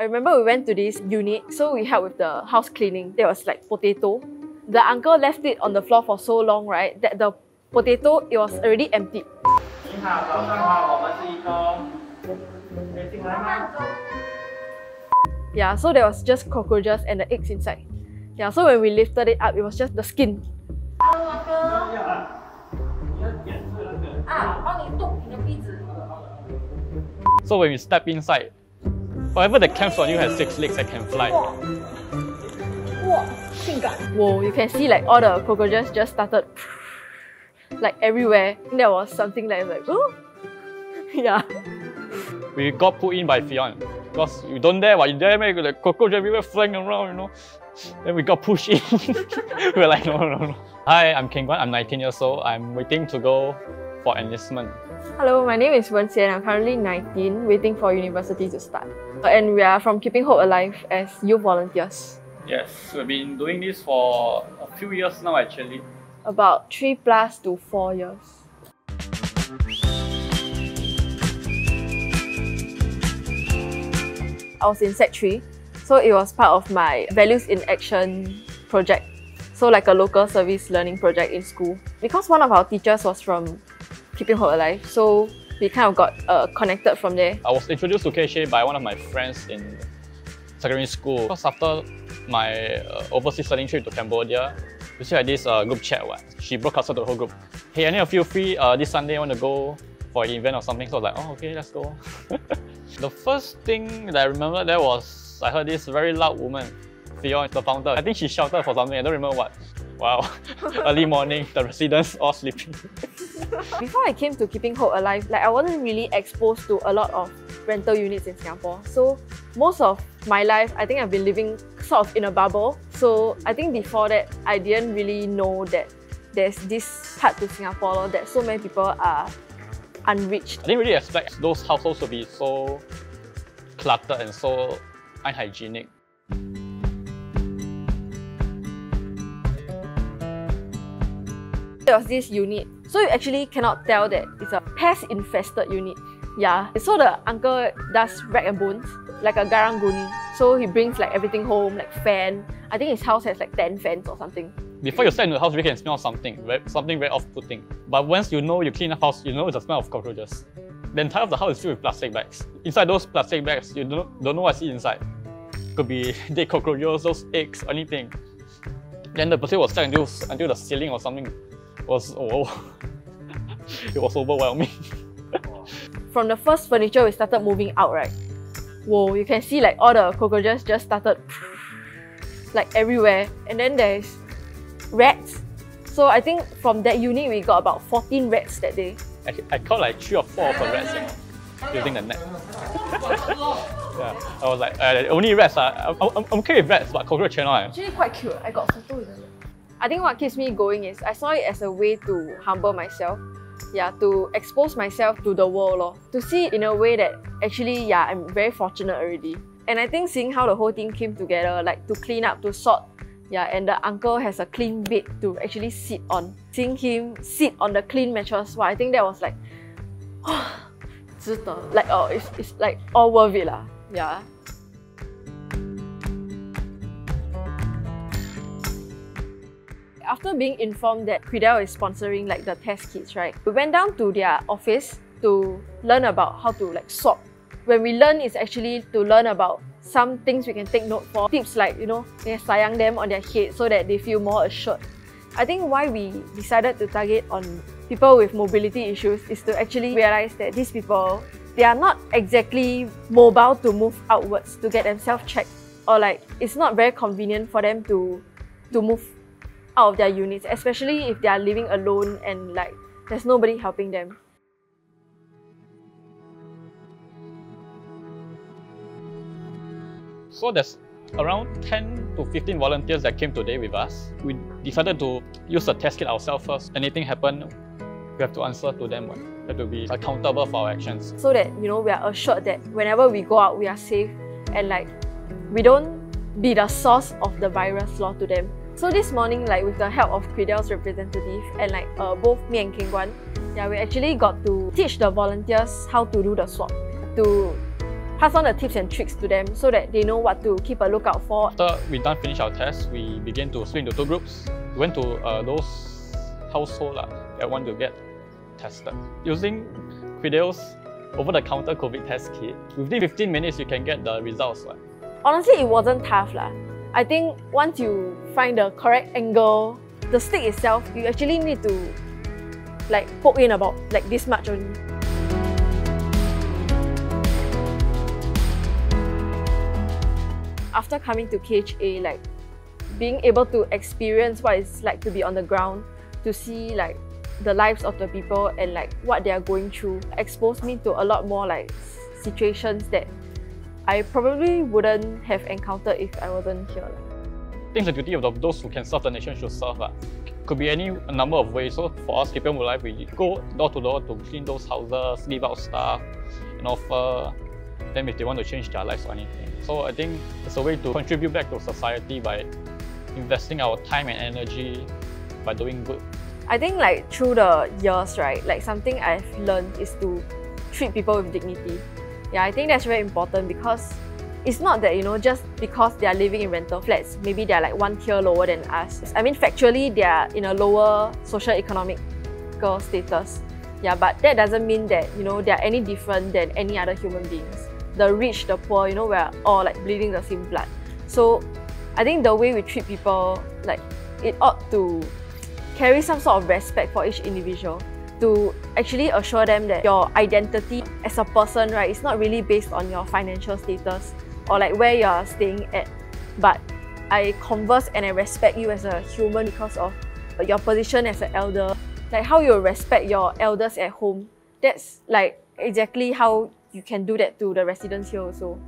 I remember we went to this unit, so we helped with the house cleaning. There was like potato. The uncle left it on the floor for so long, right, that the potato it was already empty. 你好，早上好，我们是一中，可以进来吗？ Yeah, so there was just cockroaches and the eggs inside. Yeah, so when we lifted it up, it was just the skin. 啊，帮你动你的鼻子。 So when we step inside, However, the camps on you has six legs I can fly. Whoa, you can see like all the cockroaches just started like everywhere. There was something like like, oh, yeah. We got put in by Fion because you don't dare, but you dare make the cockroach everywhere flying around, you know. Then we got pushed in. we we're like, no, no, no. Hi, I'm King Guan. I'm 19 years old. I'm waiting to go for enlistment. Hello, my name is Wen Xian. I'm currently 19, waiting for university to start. And we are from Keeping Hope Alive as youth volunteers. Yes, we've been doing this for a few years now actually. About three plus to four years. I was in Sec 3, so it was part of my Values in Action project. So like a local service learning project in school. Because one of our teachers was from Keeping Hope Alive, so we kind of got uh, connected from there. I was introduced to KHA by one of my friends in secondary school. Because after my uh, overseas studying trip to Cambodia, we still had this uh, group chat. What? She broadcasted to the whole group. Hey, any of you free uh, this Sunday I want to go for an event or something? So I was like, oh, okay, let's go. the first thing that I remember there was I heard this very loud woman, Fiona, the founder. I think she shouted for something. I don't remember what. Wow, early morning, the residents all sleeping. Before I came to Keeping Hope Alive, like I wasn't really exposed to a lot of rental units in Singapore. So most of my life, I think I've been living sort of in a bubble. So I think before that, I didn't really know that there's this part to Singapore that so many people are unreached. I didn't really expect those households to be so cluttered and so unhygienic. There was this unit, so you actually cannot tell that it's a pest infested unit. Yeah, so the uncle does rag and bones, like a garang guni. So he brings like everything home, like fan. I think his house has like 10 fans or something. Before you step into the house, you can smell something, something very off-putting. But once you know you clean the house, you know it's the smell of cockroaches. The entire of the house is filled with plastic bags. Inside those plastic bags, you don't, don't know what's inside. Could be dead cockroaches, those eggs, anything. Then the person was stuck until, until the ceiling or something. It was oh, it was overwhelming. From the first furniture we started moving out, right? Whoa, you can see like all the cockroaches just started like everywhere. And then there's rats. So I think from that unit we got about 14 rats that day. I, I caught like three or four of the rats you know, using the net. yeah, I was like, uh, only rats. Uh, I'm, I'm, okay with rats, but cockroach cannot. eh. Actually quite cute. I got photo with them. I think what keeps me going is I saw it as a way to humble myself. Yeah, to expose myself to the world lor. To see it in a way that actually, yeah, I'm very fortunate already. And I think seeing how the whole thing came together, like to clean up, to sort, yeah, and the uncle has a clean bed to actually sit on. Seeing him sit on the clean mattress, wow, I think that was like, 值得. Like, oh, it's, it's like all worth it lah. Yeah. After being informed that Quidel is sponsoring like the test kits, right? We went down to their office to learn about how to like swab. When we learn is actually to learn about some things we can take note for. Tips like, you know, they sayang them on their head so that they feel more assured. I think why we decided to target on people with mobility issues is to actually realize that these people, they are not exactly mobile to move outwards to get themselves checked or like it's not very convenient for them to to move out of their units, especially if they are living alone and like there's nobody helping them. So there's around 10 to 15 volunteers that came today with us. We decided to use the test kit ourselves first. Anything happen, we have to answer to them. We have to be accountable for our actions. so that you know we are assured that whenever we go out we are safe and like we don't be the source of the virus law to them. So this morning, like with the help of Quidel's representative and like uh, both me and King Guan, yeah, we actually got to teach the volunteers how to do the swab, to pass on the tips and tricks to them so that they know what to keep a lookout for. After we done finish our test, we begin to split into two groups. We went to uh, those household uh, that want to get tested. Using Quidel's over-the-counter COVID test kit, within 15 minutes you can get the results. Right? Honestly, it wasn't tough lah. I think once you find the correct angle, the stick itself, you actually need to like poke in about like this much only. After coming to KHA, like being able to experience what it's like to be on the ground, to see like the lives of the people and like what they are going through, exposed me to a lot more like situations that I probably wouldn't have encountered if I wasn't here. I think the duty of those who can serve the nation should serve. Uh. Could be any number of ways. So for us, Keeping Hope Alive, we go door to door to clean those houses, give out stuff, and offer them if they want to change their lives or anything. So I think it's a way to contribute back to society by investing our time and energy by doing good. I think like through the years, right, like something I've learned is to treat people with dignity. Yeah, I think that's very important because it's not that, you know, just because they are living in rental flats, maybe they're like one tier lower than us. I mean, factually, they are in a lower social economic status. Yeah, but that doesn't mean that, you know, they're any different than any other human beings. The rich, the poor, you know, we're all like bleeding the same blood. So I think the way we treat people, like, it ought to carry some sort of respect for each individual to actually assure them that your identity as a person, right, is not really based on your financial status or like where you're staying at. But I converse and I respect you as a human because of your position as an elder. Like how you respect your elders at home. That's like exactly how you can do that to the residents here also.